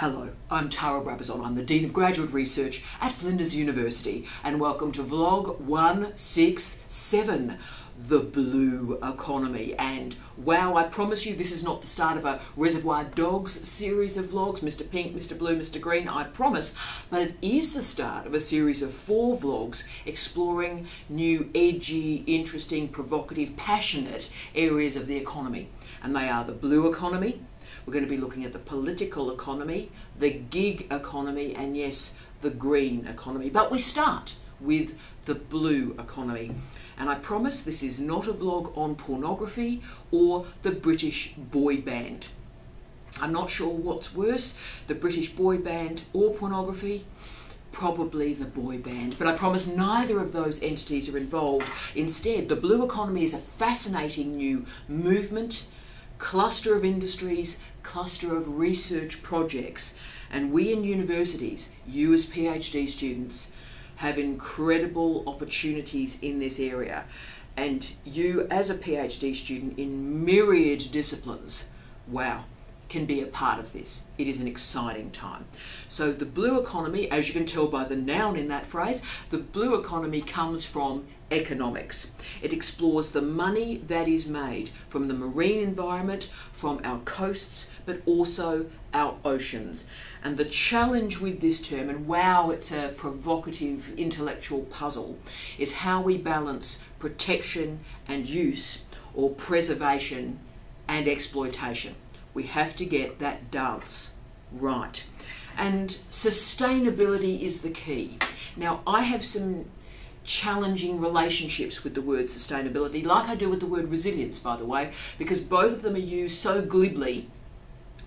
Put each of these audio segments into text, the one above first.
Hello, I'm Tara Brabazon. I'm the Dean of Graduate Research at Flinders University, and welcome to Vlog 167 The Blue Economy. And wow, I promise you, this is not the start of a Reservoir Dogs series of vlogs Mr. Pink, Mr. Blue, Mr. Green, I promise, but it is the start of a series of four vlogs exploring new, edgy, interesting, provocative, passionate areas of the economy. And they are the blue economy we're going to be looking at the political economy, the gig economy, and yes, the green economy. But we start with the blue economy. And I promise this is not a vlog on pornography or the British boy band. I'm not sure what's worse, the British boy band or pornography probably the boy band, but I promise neither of those entities are involved. Instead, the blue economy is a fascinating new movement, cluster of industries cluster of research projects. And we in universities, you as PhD students, have incredible opportunities in this area. And you, as a PhD student in myriad disciplines, wow, can be a part of this. It is an exciting time. So, the blue economy, as you can tell by the noun in that phrase, the blue economy comes from economics. It explores the money that is made from the marine environment, from our coasts, but also our oceans. And the challenge with this term, and wow, it's a provocative intellectual puzzle, is how we balance protection and use or preservation and exploitation. We have to get that dance right. And sustainability is the key. Now, I have some challenging relationships with the word sustainability, like I do with the word resilience, by the way, because both of them are used so glibly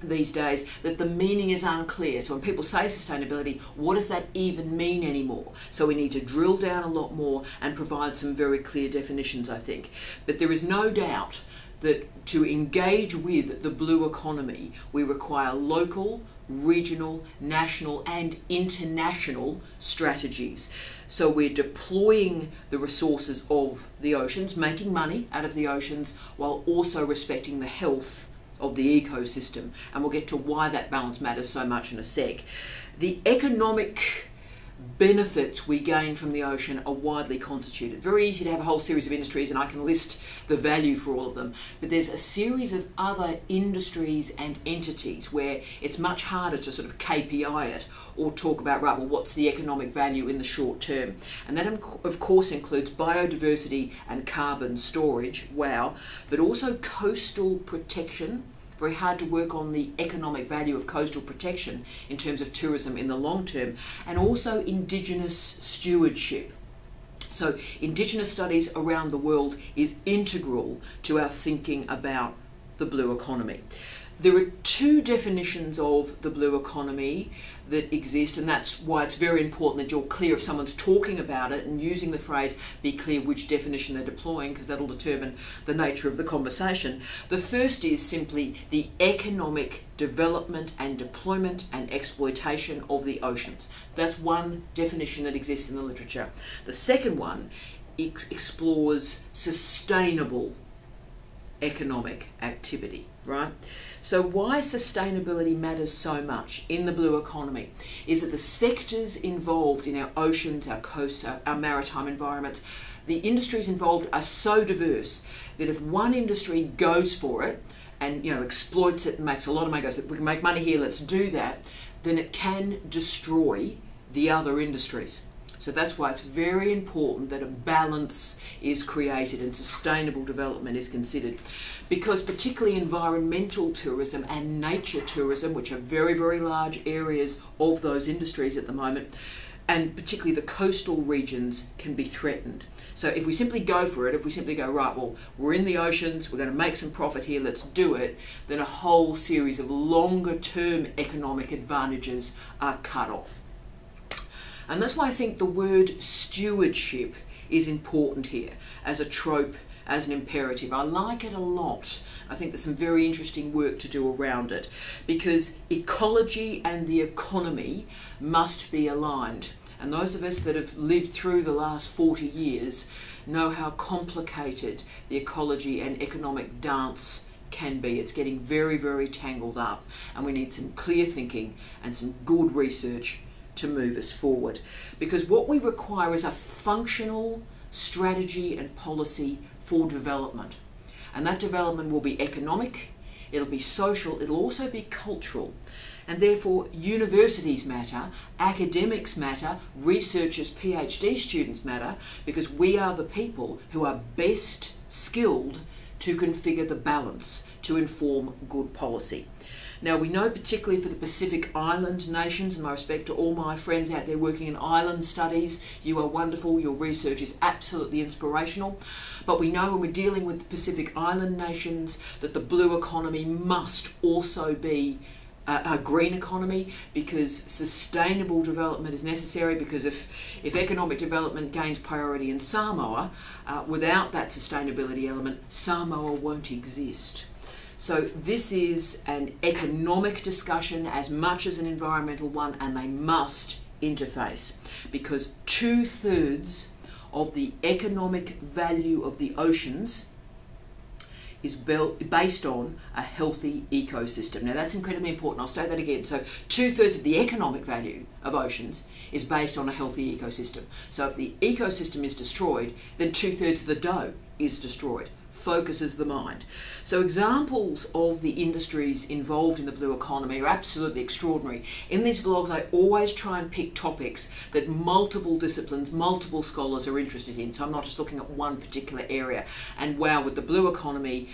these days that the meaning is unclear. So when people say sustainability, what does that even mean anymore? So we need to drill down a lot more and provide some very clear definitions, I think. But there is no doubt that to engage with the blue economy, we require local, regional, national, and international strategies. So we're deploying the resources of the oceans, making money out of the oceans, while also respecting the health of the ecosystem. And we'll get to why that balance matters so much in a sec. The economic benefits we gain from the ocean are widely constituted. Very easy to have a whole series of industries, and I can list the value for all of them. But there's a series of other industries and entities where it's much harder to sort of KPI it or talk about, right, well, what's the economic value in the short term? And that, of course, includes biodiversity and carbon storage, wow, but also coastal protection very hard to work on the economic value of coastal protection in terms of tourism in the long term, and also Indigenous stewardship. So, Indigenous studies around the world is integral to our thinking about the blue economy. There are two definitions of the blue economy that exist, and that's why it's very important that you're clear if someone's talking about it and using the phrase, be clear which definition they're deploying, because that'll determine the nature of the conversation. The first is simply the economic development and deployment and exploitation of the oceans. That's one definition that exists in the literature. The second one ex explores sustainable economic activity, right? So, why sustainability matters so much in the blue economy is that the sectors involved in our oceans, our coasts, our, our maritime environments, the industries involved are so diverse that if one industry goes for it and you know exploits it and makes a lot of money, goes, we can make money here, let's do that, then it can destroy the other industries. So that's why it's very important that a balance is created and sustainable development is considered. Because particularly environmental tourism and nature tourism, which are very, very large areas of those industries at the moment, and particularly the coastal regions can be threatened. So if we simply go for it, if we simply go, right, well, we're in the oceans, we're going to make some profit here, let's do it, then a whole series of longer term economic advantages are cut off. And that's why I think the word stewardship is important here as a trope, as an imperative. I like it a lot. I think there's some very interesting work to do around it because ecology and the economy must be aligned. And those of us that have lived through the last 40 years know how complicated the ecology and economic dance can be. It's getting very, very tangled up, and we need some clear thinking and some good research to move us forward. Because what we require is a functional strategy and policy for development. And that development will be economic, it'll be social, it'll also be cultural. And therefore, universities matter, academics matter, researchers, PhD students matter, because we are the people who are best skilled to configure the balance to inform good policy. Now, we know particularly for the Pacific Island nations, and my respect to all my friends out there working in island studies, you are wonderful, your research is absolutely inspirational. But we know when we're dealing with the Pacific Island nations that the blue economy must also be a, green economy because sustainable development is necessary because if, if economic development gains priority in Samoa, uh, without that sustainability element, Samoa won't exist. So this is an economic discussion as much as an environmental one, and they must interface because two thirds of the economic value of the oceans is based on a healthy ecosystem. Now that's incredibly important. I'll say that again. So two thirds of the economic value of oceans is based on a healthy ecosystem. So if the ecosystem is destroyed, then two thirds of the dough is destroyed focuses the mind. So examples of the industries involved in the blue economy are absolutely extraordinary. In these vlogs I always try and pick topics that multiple disciplines, multiple scholars are interested in. So I'm not just looking at one particular area. And wow, with the blue economy,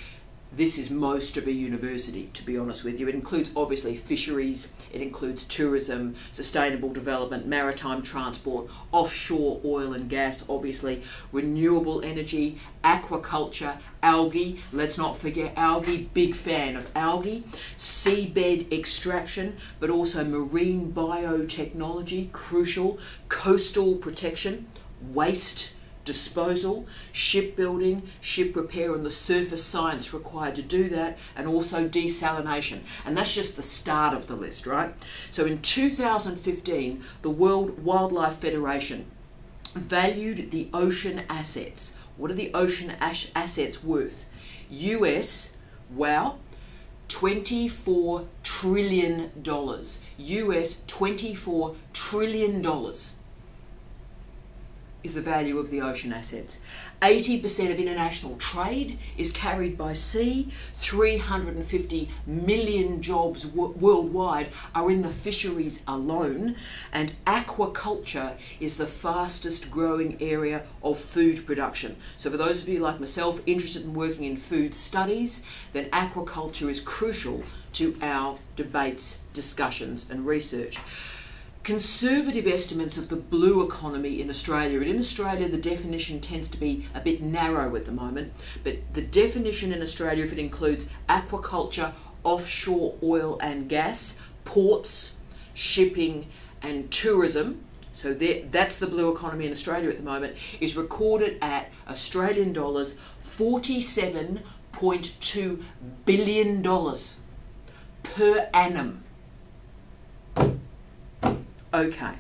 this is most of a university, to be honest with you. It includes obviously fisheries, it includes tourism, sustainable development, maritime transport, offshore oil and gas, obviously, renewable energy, aquaculture, algae, let's not forget algae, big fan of algae, seabed extraction, but also marine biotechnology, crucial, coastal protection, waste disposal, shipbuilding, ship repair, and the surface science required to do that, and also desalination. And that's just the start of the list, right? So in 2015, the World Wildlife Federation valued the ocean assets. What are the ocean assets worth? US, wow, $24 trillion. US, $24 trillion is the value of the ocean assets. 80% of international trade is carried by sea. 350 million jobs worldwide are in the fisheries alone. And aquaculture is the fastest growing area of food production. So, for those of you like myself interested in working in food studies, then aquaculture is crucial to our debates, discussions, and research conservative estimates of the blue economy in Australia. And in Australia, the definition tends to be a bit narrow at the moment, but the definition in Australia, if it includes aquaculture, offshore oil and gas, ports, shipping, and tourism, so that's the blue economy in Australia at the moment, is recorded at Australian dollars $47.2 billion per annum. Okay.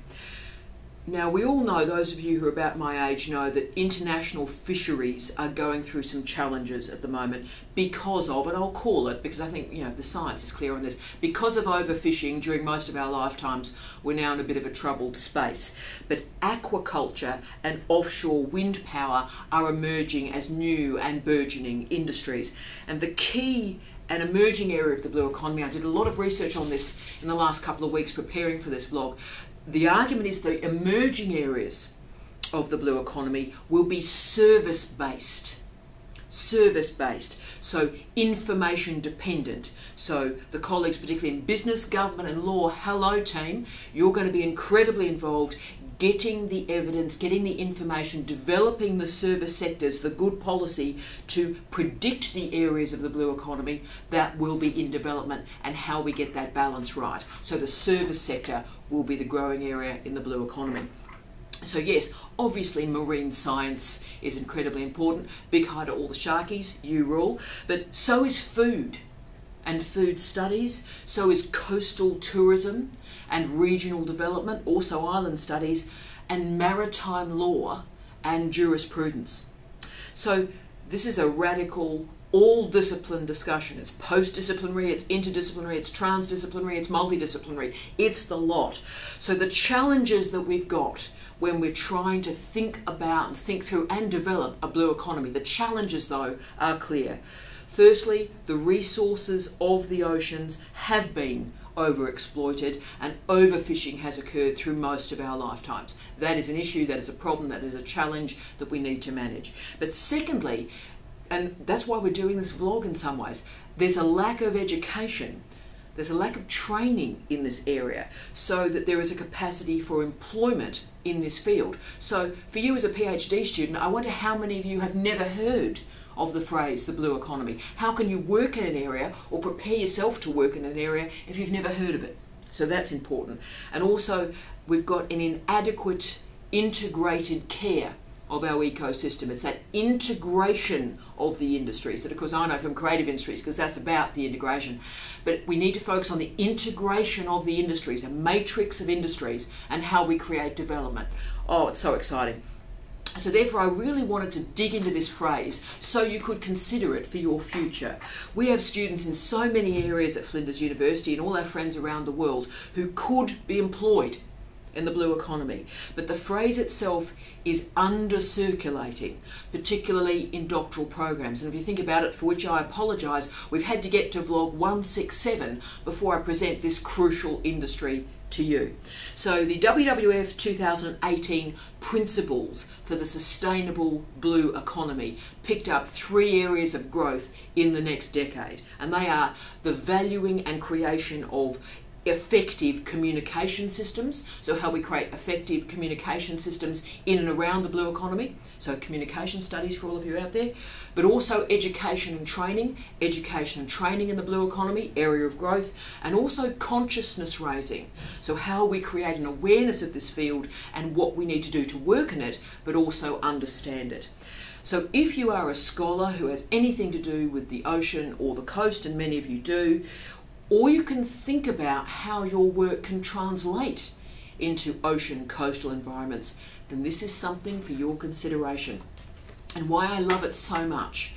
Now, we all know, those of you who are about my age know that international fisheries are going through some challenges at the moment because of, and I'll call it because I think, you know, the science is clear on this, because of overfishing during most of our lifetimes, we're now in a bit of a troubled space. But aquaculture and offshore wind power are emerging as new and burgeoning industries. And the key an emerging area of the blue economy. I did a lot of research on this in the last couple of weeks preparing for this vlog. The argument is the emerging areas of the blue economy will be service based. Service based, so information dependent. So, the colleagues, particularly in business, government, and law, hello team, you're going to be incredibly involved getting the evidence, getting the information, developing the service sectors, the good policy to predict the areas of the blue economy that will be in development and how we get that balance right. So the service sector will be the growing area in the blue economy. So yes, obviously marine science is incredibly important. Big hi to all the sharkies, you rule. But so is food and food studies, so is coastal tourism and regional development, also island studies, and maritime law and jurisprudence. So This is a radical, all discipline discussion. It's post disciplinary, it's interdisciplinary, it's transdisciplinary, it's multidisciplinary. It's the lot. So the challenges that we've got when we're trying to think about and think through and develop a blue economy, the challenges though are clear. Firstly, the resources of the oceans have been overexploited and overfishing has occurred through most of our lifetimes. That is an issue, that is a problem, that is a challenge that we need to manage. But secondly, and that's why we're doing this vlog in some ways, there's a lack of education. There's a lack of training in this area so that there is a capacity for employment in this field. So, for you as a PhD student, I wonder how many of you have never heard of the phrase the blue economy. How can you work in an area or prepare yourself to work in an area if you've never heard of it? So that's important. And also, we've got an inadequate integrated care of our ecosystem. It's that integration of the industries that, of course, I know from creative industries because that's about the integration. But we need to focus on the integration of the industries, a matrix of industries, and how we create development. Oh, it's so exciting. So therefore I really wanted to dig into this phrase so you could consider it for your future. We have students in so many areas at Flinders University and all our friends around the world who could be employed in the blue economy. But the phrase itself is under circulating, particularly in doctoral programs. And if you think about it, for which I apologise, we've had to get to vlog 167 before I present this crucial industry to you. So the WWF 2018 principles for the sustainable blue economy picked up three areas of growth in the next decade and they are the valuing and creation of effective communication systems. So, how we create effective communication systems in and around the blue economy. So, communication studies for all of you out there, but also education and training, education and training in the blue economy, area of growth, and also consciousness raising. So, how we create an awareness of this field and what we need to do to work in it, but also understand it. So, if you are a scholar who has anything to do with the ocean or the coast, and many of you do, or you can think about how your work can translate into ocean coastal environments, then this is something for your consideration. And why I love it so much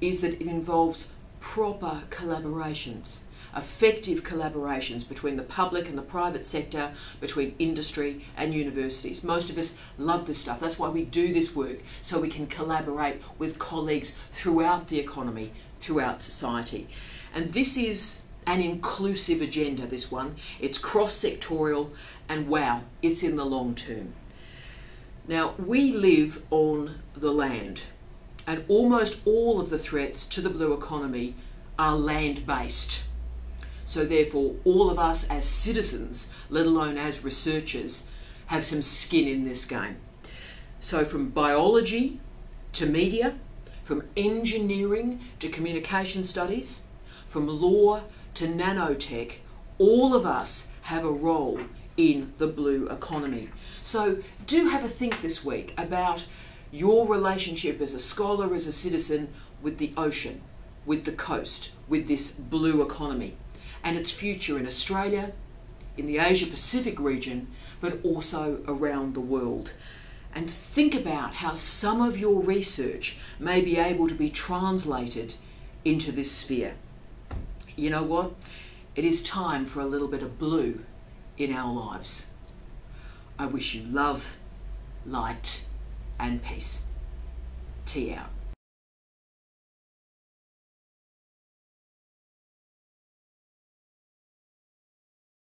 is that it involves proper collaborations, effective collaborations between the public and the private sector, between industry and universities. Most of us love this stuff. That's why we do this work, so we can collaborate with colleagues throughout the economy, throughout society. And this is an inclusive agenda, this one. It's cross sectorial, and wow, it's in the long term. Now, we live on the land, and almost all of the threats to the blue economy are land based. So, therefore, all of us as citizens, let alone as researchers, have some skin in this game. So, from biology to media, from engineering to communication studies, from law to nanotech, all of us have a role in the blue economy. So do have a think this week about your relationship as a scholar, as a citizen, with the ocean, with the coast, with this blue economy, and its future in Australia, in the Asia Pacific region, but also around the world. And think about how some of your research may be able to be translated into this sphere you know what? It is time for a little bit of blue in our lives. I wish you love, light, and peace. Tea out.